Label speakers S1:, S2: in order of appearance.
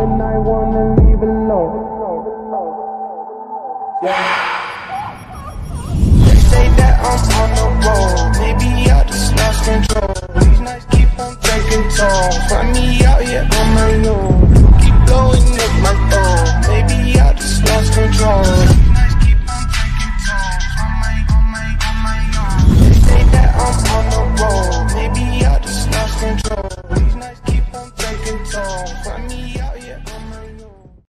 S1: when I wanna leave alone. Yeah. They say that I'm on the road. Maybe I just lost control. These nights keep on taking toll. Find me out here on my own. Keep blowing up my phone. Maybe I just lost control. They say that I'm on the road. Maybe I just lost control. These nights keep on taking toll. Find me out.